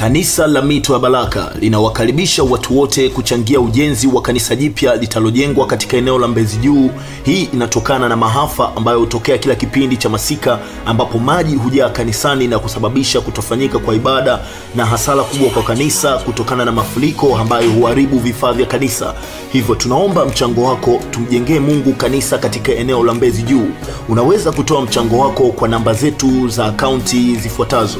Kanisa la Mito ya Baraka linawakaribisha watu wote kuchangia ujenzi wa kanisa jipya litalojengwa katika eneo la Mbezi Juu. Hii inatokana na mahafa ambayo hutokea kila kipindi cha masika, ambapo maji hujaa kanisani na kusababisha kutofanyika kwa ibada na hasara kubwa kwa kanisa kutokana na mafuriko ambayo huharibu vifaa vya kanisa. Hivyo tunaomba mchango wako tumjengee Mungu kanisa katika eneo la Mbezi Juu. Unaweza kutoa mchango wako kwa namba zetu za akaunti zifuatazo